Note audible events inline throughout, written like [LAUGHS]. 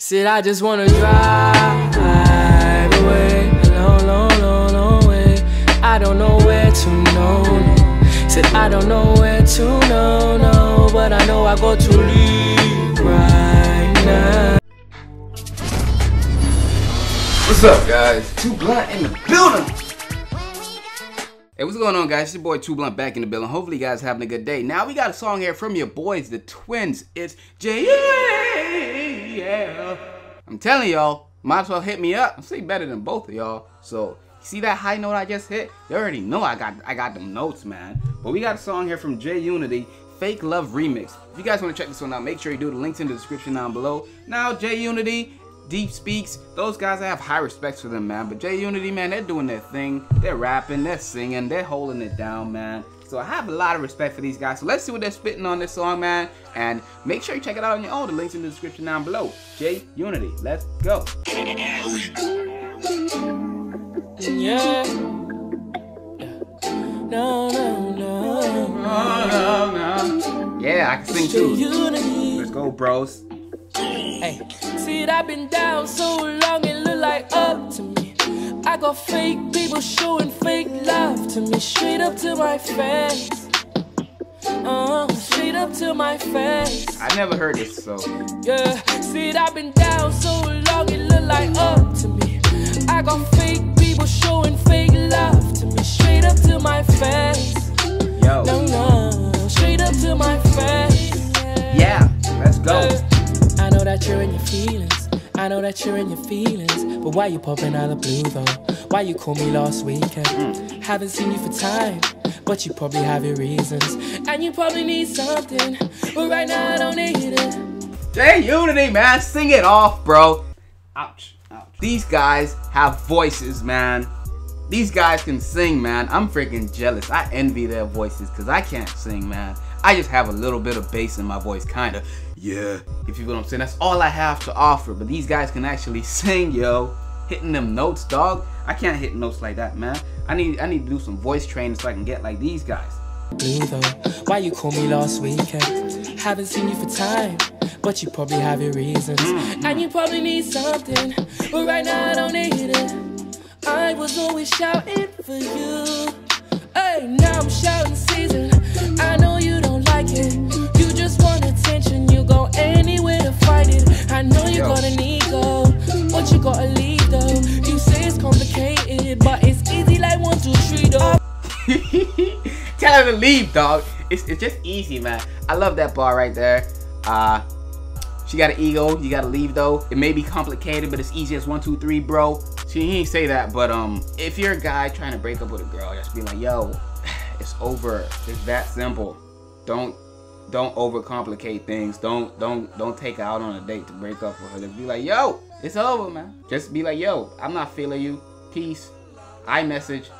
Said I just wanna drive away a long, long, long, long way. I don't know where to no, no. Said I don't know where to no, no, but I know I go to leave right now. What's up, guys? TooBlunt in the building. Hey, what's going on, guys? It's your boy TooBlunt back in the building. Hopefully, you guys having a good day. Now we got a song here from your boys, the Twins. It's J. Yeah. I'm telling y'all, might as well hit me up. I'm saying better than both of y'all. So see that high note I just hit? You already know I got I got them notes, man. But we got a song here from J Unity. Fake Love Remix. If you guys want to check this one out, make sure you do the links in the description down below. Now, J Unity, Deep Speaks, those guys, I have high respect for them, man. But J Unity, man, they're doing their thing. They're rapping, they're singing, they're holding it down, man. So I have a lot of respect for these guys. So let's see what they're spitting on this song, man. And make sure you check it out on your own. The link's in the description down below. J Unity, let's go. Yeah. No, no, no. Yeah, I can sing too. Let's go, bros. Hey, see it, I've been down so long, it look like up to me. I got fake people showing fake love to me, straight up to my face. Uh, straight up to my face. I never heard this, so. Yeah, see it, I've been down so long, it look like up to me. I got fake that you're in your feelings. But why you popping out of blue though? Why you call me last weekend? Haven't seen you for time, but you probably have your reasons. And you probably need something, but right now I don't need it. J Unity, man, sing it off, bro. Ouch, ouch. These guys have voices, man. These guys can sing, man. I'm freaking jealous. I envy their voices because I can't sing, man. I just have a little bit of bass in my voice, kinda. Yeah, if you know what I'm saying. That's all I have to offer. But these guys can actually [LAUGHS] sing, yo. Hitting them notes, dog. I can't hit notes like that, man. I need I need to do some voice training so I can get like these guys. Blue though, why you call me last weekend? Haven't seen you for time, but you probably have your reasons. Mm. And you probably need something, but right now I don't need it. I was always shouting for you. Hey, now I'm shouting season. I know you it. You just want attention. You go anywhere to find it. I know you Yo. got an ego, but you gotta leave though. You say it's complicated, but it's easy like one, two, three though. [LAUGHS] Tell her to leave, dog. It's, it's just easy, man. I love that bar right there. Uh, she got an ego. You gotta leave though. It may be complicated, but it's easy as one, two, three, bro. She he didn't say that, but um, if you're a guy trying to break up with a girl, just be like, yo, [SIGHS] it's over. It's that simple. Don't don't overcomplicate things. Don't don't don't take her out on a date to break up with her. Just be like, yo, it's over, man. Just be like, yo, I'm not feeling you. Peace. I message.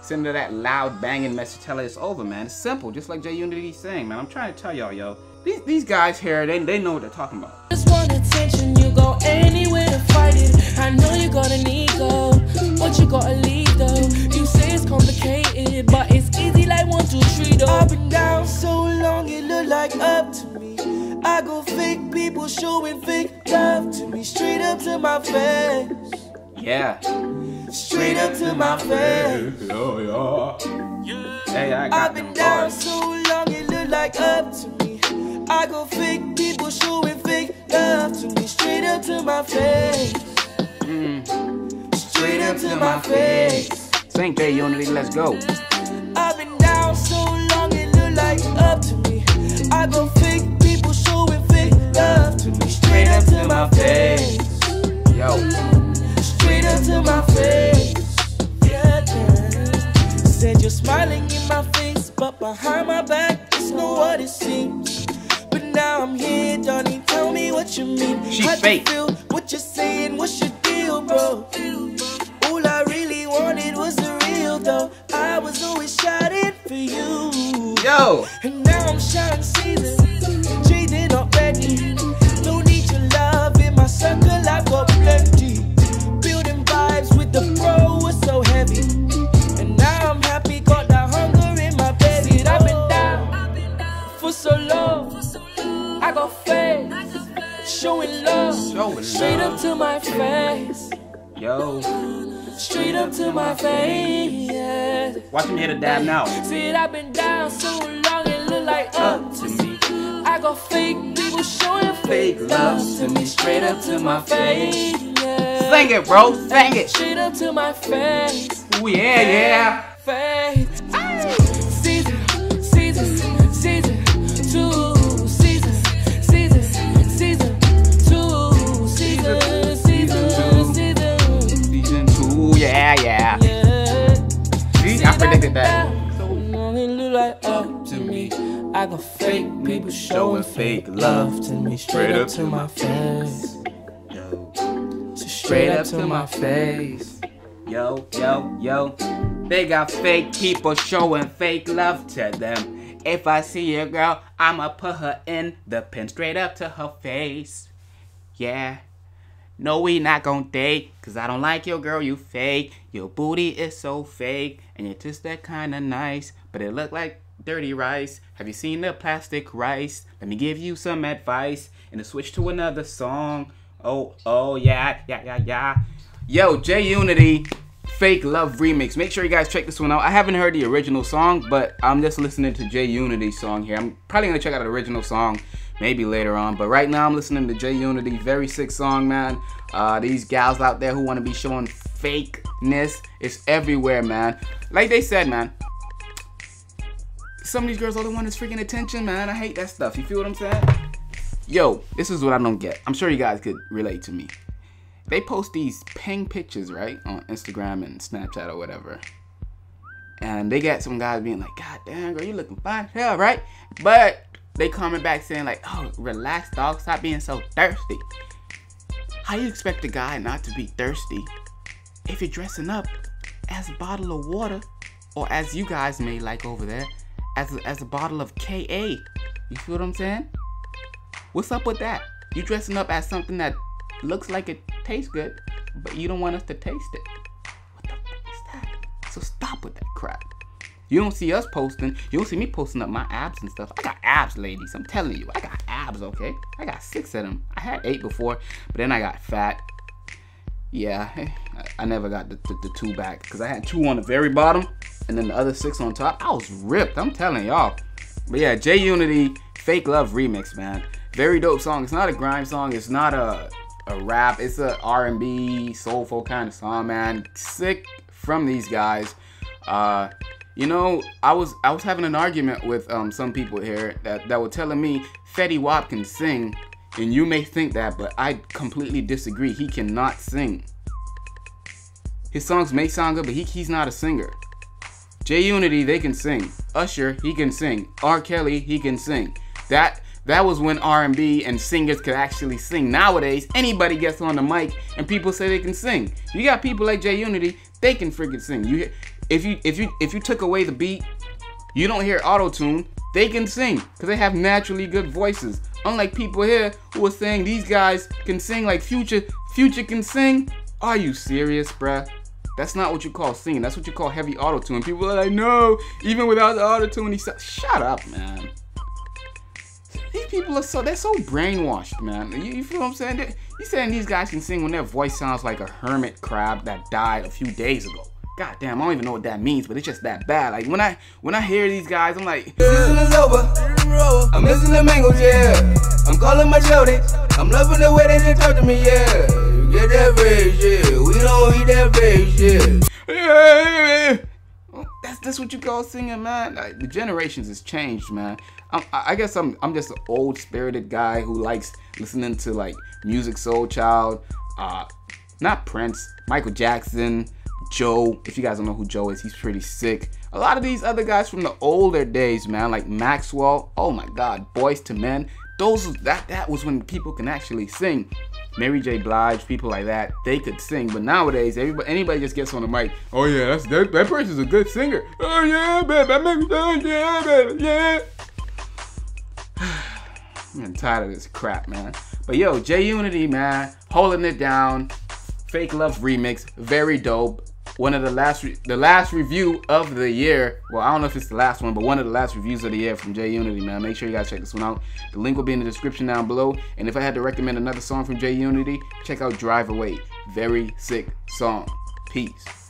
Send her that loud banging message. Tell her it's over, man. It's simple, just like J Unity saying, man. I'm trying to tell y'all, yo. These these guys here, they they know what they're talking about. Just want attention, you go anywhere to fight it. I know you got an ego, but you gotta leave though. You say it's complicated, but it's easy like one, two, three though. Up and down so long, like up to me. I go fake people showing fake love to me, straight up to my face, Yeah. straight up to my face. [LAUGHS] Oh, hey, I got I've been down bars. so long, it look like up to me. I go fake people showing fake love to me, straight up to my face. Mm. Straight up to my face. Sing J Unity, let's go. I've been down so long, it look like up to me. My face. Yo. Straight up to my face. Yeah, yeah. Said you're smiling in my face, but behind my back, it's not what it seems. But now I'm here, Donnie. Tell me what you mean. She's How'd fake. You feel? What you're saying? What's your deal, bro? Yo. Straight up to my face. Watch him hit a dab now. See it, I've been down so long, it look like up to me. I got fake people showing fake love to me. Straight up to my face. Yeah. Sing it, bro. Sing it. Straight up to my face. Ooh, yeah, yeah. Fake people showing fake love to me. Straight up to my face. Yo. So Straight up to my face. Yo, yo, yo. They got fake people showing fake love to them. If I see a girl, I'ma put her in the pen straight up to her face. Yeah. No, we not gon' date, cause I don't like your girl, you fake. Your booty is so fake, and you're just that kinda nice, but it look like dirty rice. Have you seen the plastic rice? Let me give you some advice, and to switch to another song. Oh, oh, yeah, yeah, yeah, yeah. Yo, J Unity, Fake Love Remix. Make sure you guys check this one out. I haven't heard the original song, but I'm just listening to J Unity's song here. I'm probably gonna check out the original song maybe later on. But right now I'm listening to J Unity, very sick song, man. Uh, these gals out there who want to be showing fakeness, it's everywhere, man. Like they said, man. Some of these girls all they want is freaking attention, man. I hate that stuff. You feel what I'm saying? Yo, this is what I don't get. I'm sure you guys could relate to me. They post these ping pictures, right, on Instagram and Snapchat or whatever. And they got some guys being like, God damn, girl, you looking fine hell, right? But they comment back saying like, oh, relax, dog. Stop being so thirsty. How you expect a guy not to be thirsty if you're dressing up as a bottle of water, or as you guys may like over there, as a, as a bottle of KA? You feel what I'm saying? What's up with that? You dressing up as something that looks like it tastes good, but you don't want us to taste it. What the fuck is that? So stop with that crap. You don't see us posting. You don't see me posting up my abs and stuff. I got abs, ladies. I'm telling you, I got abs. Okay, I got six of them. I had eight before, but then I got fat. Yeah, [LAUGHS] I, never got the, the, the two back because I had two on the very bottom and then the other six on top. I was ripped. I'm telling y'all. But yeah, J Unity Fake Love remix, man. Very dope song. It's not a grime song. It's not a a rap. It's a R&B soulful kind of song, man. Sick from these guys. Uh, you know, I was I was having an argument with um, some people here that, that were telling me Fetty Wap can sing, and you may think that, but I completely disagree. He cannot sing. His songs may sound good, but he, he's not a singer. J Unity, they can sing. Usher, he can sing. R. Kelly, he can sing. That that was when R&B and singers could actually sing. Nowadays, anybody gets on the mic and people say they can sing. You got people like J Unity, they can freaking sing. You if you if you if you took away the beat, you don't hear auto tune. They can sing because they have naturally good voices. Unlike people here who are saying these guys can sing like Future. Future can sing. Are you serious, bruh? That's not what you call singing. That's what you call heavy auto tune. People are like, no, even without the auto tune, he said, shut up, man. These people are so they're so brainwashed, man. You, you feel what I'm saying? They, you saying these guys can sing when their voice sounds like a hermit crab that died a few days ago. God damn, I don't even know what that means, but it's just that bad. Like when I when I hear these guys, I'm like, Season is over. I'm missing the mangoes, yeah. I'm calling my shorty. I'm loving the way they talk to me, yeah. Get that. We don't eat that yeah. That's that's what you call singing, man. Like, the generations has changed, man. I'm, I guess I'm I'm just an old spirited guy who likes listening to like music, Soul Child, uh, not Prince, Michael Jackson, Joe. If you guys don't know who Joe is, he's pretty sick. A lot of these other guys from the older days, man, like Maxwell. Oh my God, Boyz II Men. Those that that was when people can actually sing. Mary J. Blige, people like that, they could sing. But nowadays, everybody, anybody just gets on the mic. Oh yeah, that's that, that person's a good singer. Oh yeah, baby, that oh, yeah, baby, yeah. [SIGHS] I'm tired of this crap, man. But yo, J Unity, man, holding it down. Fake Love remix, very dope. One of the last the last review of the year. Well, I don't know if it's the last one, but one of the last reviews of the year from J Unity, man. Make sure you guys check this one out. The link will be in the description down below. And if I had to recommend another song from J Unity, check out Drive Away. Very sick song. Peace.